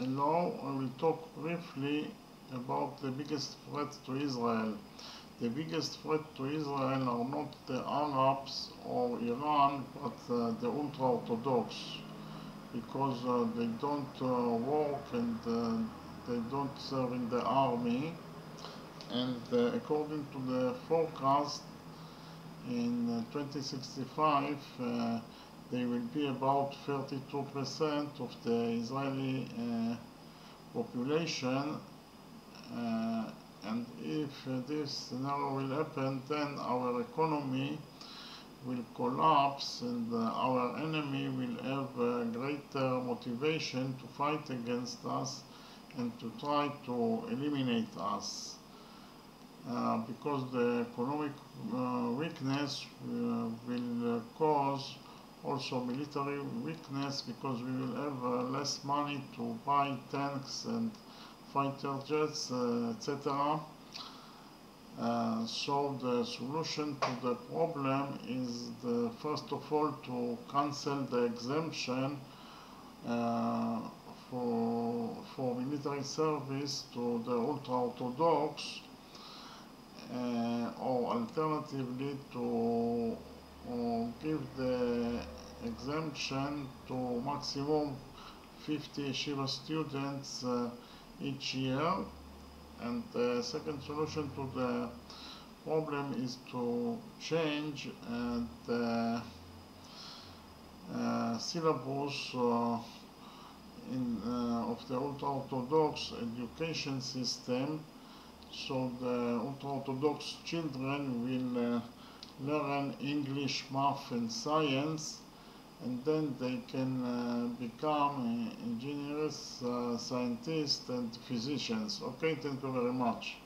Hello, I will talk briefly about the biggest threat to Israel. The biggest threat to Israel are not the Arabs or Iran, but uh, the ultra-Orthodox, because uh, they don't uh, work and uh, they don't serve in the army. And uh, according to the forecast, in uh, 2065, uh, they will be about 32% of the Israeli uh, population. Uh, and if uh, this scenario will happen, then our economy will collapse and uh, our enemy will have greater motivation to fight against us and to try to eliminate us. Uh, because the economic uh, weakness uh, will cause also military weakness because we will have uh, less money to buy tanks and fighter jets, uh, etc. Uh, so the solution to the problem is the, first of all to cancel the exemption uh, for, for military service to the ultra-orthodox uh, or alternatively to uh, give the exemption to maximum 50 yeshiva students uh, each year. And the second solution to the problem is to change uh, the uh, syllabus uh, in, uh, of the ultra-orthodox education system. So the ultra-orthodox children will learn English, math and science and then they can uh, become uh, engineers, uh, scientists and physicians. Okay, thank you very much.